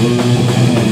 Música